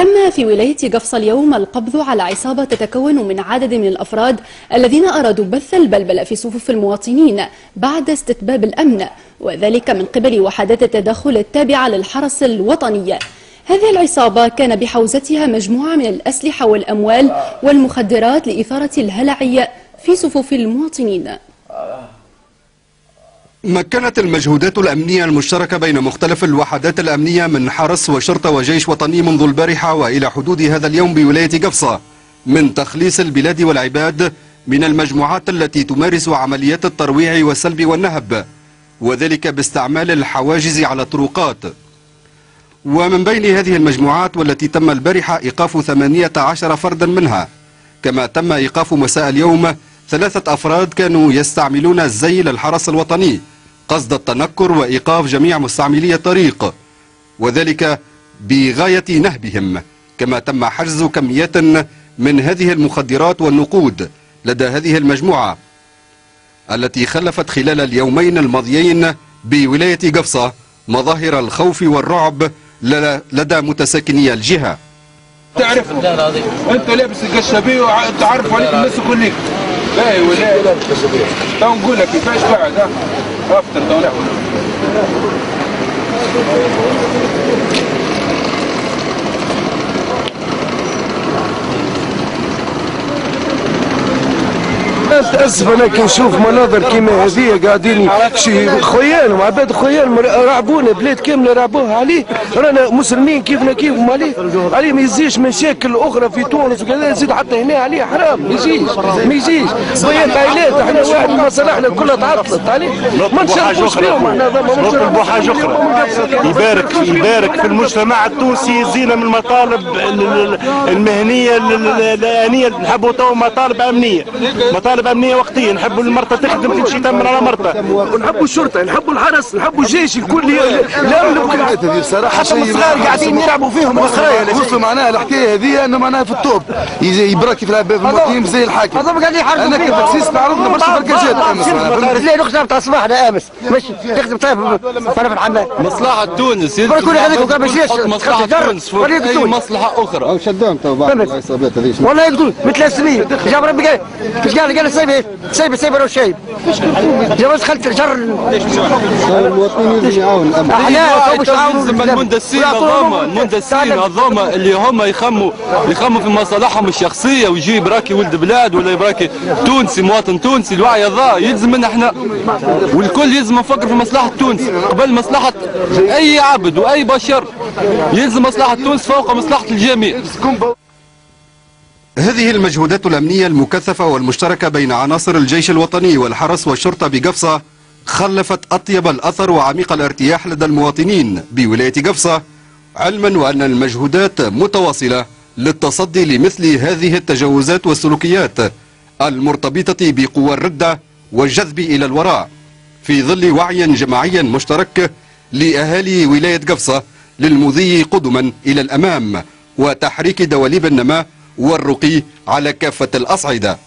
تم في ولاية قفص اليوم القبض على عصابة تتكون من عدد من الأفراد الذين أرادوا بث البلبلة في صفوف المواطنين بعد استتباب الأمن وذلك من قبل وحدات التدخل التابعة للحرس الوطني. هذه العصابة كان بحوزتها مجموعة من الأسلحة والأموال والمخدرات لإثارة الهلع في صفوف المواطنين. مكنت المجهودات الأمنية المشتركة بين مختلف الوحدات الأمنية من حرس وشرطة وجيش وطني منذ البارحة وإلى حدود هذا اليوم بولاية قفصة من تخليص البلاد والعباد من المجموعات التي تمارس عمليات الترويع والسلب والنهب وذلك باستعمال الحواجز على الطرقات. ومن بين هذه المجموعات والتي تم البارحة إيقاف 18 فردا منها كما تم إيقاف مساء اليوم ثلاثة أفراد كانوا يستعملون الزي للحرس الوطني. قصد التنكر وإيقاف جميع مستعملي الطريق وذلك بغاية نهبهم كما تم حجز كميات من هذه المخدرات والنقود لدى هذه المجموعة التي خلفت خلال اليومين الماضيين بولاية قفصة مظاهر الخوف والرعب لدى متساكني الجهة. تعرف أنت لابس القشابيه وتعرف عليك الناس كلك لا ولا لا تو نقول لك كيفاش بعد ها؟ افطر تو تأسف أنا كي نشوف مناظر كيما هذه قاعدين شي خيان عباد خيان رعبونا بلاد كاملة رعبوها. عليه رانا مسلمين كيفنا كيفهم؟ عليه عليه ما يزيش مشاكل أخرى في تونس وكذا يزيد حتى هنا. عليه حرام ما يجيش ما يجيش بيات عائلات إحنا واحد من مصالحنا كلها تعطلت. عليه ما نشاركوش فيهم إحنا نطلبوا حاجة أخرى. يبارك يبارك في المجتمع التونسي يزينا من المطالب المهنية الآنية. نحبوا تو مطالب أمنية. مطالب امنيه وقتيه نحبوا المراه تخدم تمشي تمر على مرتها ونحبوا الشرطة نحبوا الحرس نحبوا الجيش الكل. الامن هذه صراحة شيء الصغار قاعدين يلعبوا فيهم. وصلوا معناها الحكاية هذه أنه معناها في الطوب. يبراكي في المقيم زي الحاكم. هذا قاعد يحاربوا أنا كتاكسيس تعرضنا برشا فركاجات امس زي الاخت تاع الصباح أنا آمس. مش تخدم طيب فانا في الحمام مصلحة تونس. كل هذيك قبل شيش مصلحة تونس مصلحة أخرى. أو شدهم تو بعض العصابات هذيك والله يقول مثل سنين جاب ربي قال إيش قال قال سيب سيب سيب روح شايب جاب دخلت جر المواطنين لازم يعاون إحنا يلزم المندسين هذوما المندسين هذوما اللي هم يخموا يخموا في مصالحهم الشخصية ويجي براكي ولد بلاد ولا براكي تونسي مواطن تونسي الوعي هذا يلزم منا إحنا والكل يلزم نفكر في مصلحة تونس. قبل مصلحة أي عبد وأي بشر يلزم مصلحة تونس فوق مصلحة الجميع. هذه المجهودات الأمنية المكثفة والمشتركة بين عناصر الجيش الوطني والحرس والشرطة بقفصة خلفت أطيب الأثر وعميق الارتياح لدى المواطنين بولاية قفصة علما وأن المجهودات متواصلة للتصدي لمثل هذه التجاوزات والسلوكيات المرتبطة بقوى الردة والجذب إلى الوراء في ظل وعي جماعي مشترك لأهالي ولاية قفصة للمضي قدما إلى الأمام وتحريك دواليب النماء والرقي على كافة الأصعدة.